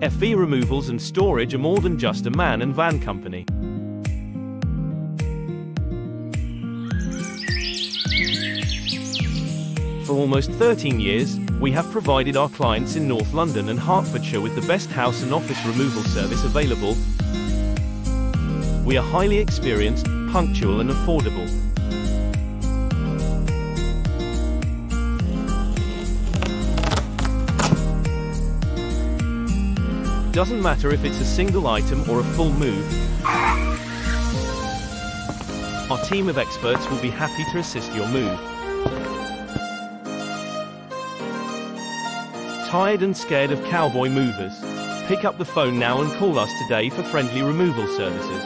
FE Removals and Storage are more than just a man and van company. For almost 13 years, we have provided our clients in North London and Hertfordshire with the best house and office removal service available. We are highly experienced, punctual and affordable. Doesn't matter if it's a single item or a full move. Our team of experts will be happy to assist your move. Tired and scared of cowboy movers? Pick up the phone now and call us today for friendly removal services.